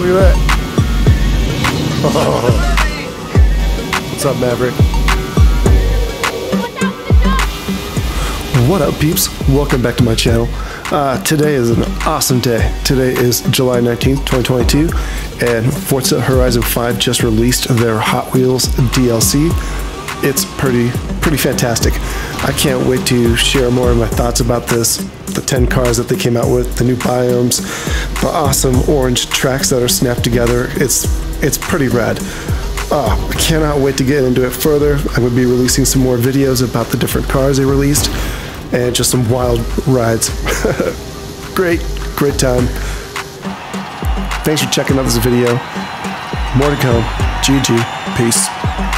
Look at that. Oh. What's up, Maverick? What up, peeps? Welcome back to my channel. Uh, today is an awesome day. Today is July 19th, 2022, and Forza Horizon 5 just released their Hot Wheels DLC. It's pretty, pretty fantastic. I can't wait to share more of my thoughts about this. The 10 cars that they came out with, the new biomes, the awesome orange tracks that are snapped together. It's, it's pretty rad. Oh, I cannot wait to get into it further. I will be releasing some more videos about the different cars they released and just some wild rides. great, great time. Thanks for checking out this video. More to come. GG. Peace.